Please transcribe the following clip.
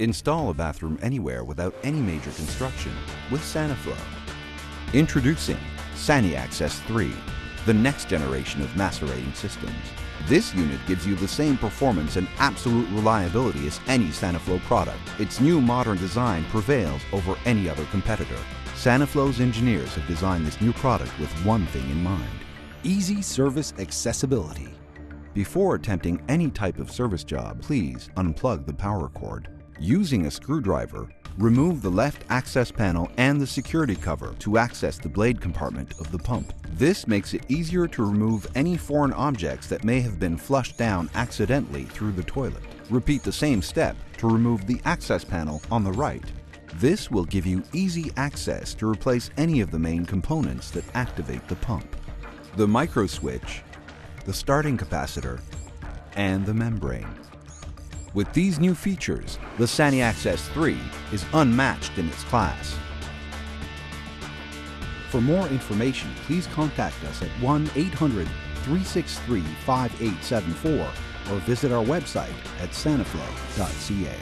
Install a bathroom anywhere without any major construction with Saniflo. Introducing Saniaccess 3, the next generation of macerating systems. This unit gives you the same performance and absolute reliability as any Saniflo product. Its new modern design prevails over any other competitor. Saniflo's engineers have designed this new product with one thing in mind. Easy service accessibility. Before attempting any type of service job, please unplug the power cord. Using a screwdriver, remove the left access panel and the security cover to access the blade compartment of the pump. This makes it easier to remove any foreign objects that may have been flushed down accidentally through the toilet. Repeat the same step to remove the access panel on the right. This will give you easy access to replace any of the main components that activate the pump. The micro switch, the starting capacitor, and the membrane. With these new features, the Saniaccess 3 is unmatched in its class. For more information, please contact us at 1 800 363 5874 or visit our website at saniflo.ca.